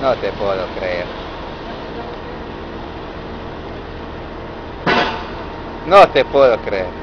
No te puedo creer. No te puedo creer.